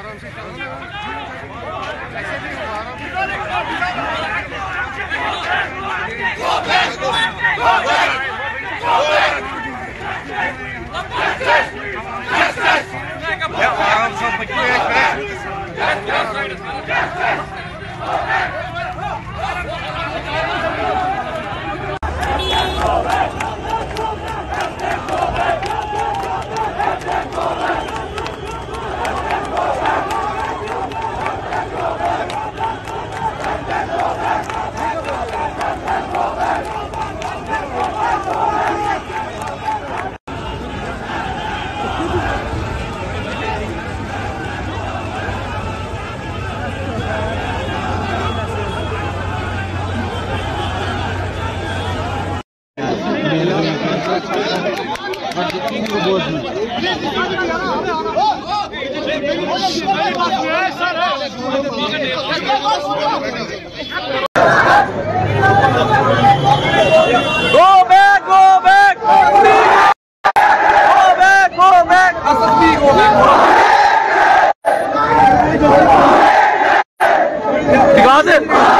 Ja, waarom zat ik niet echt weg? Gazi!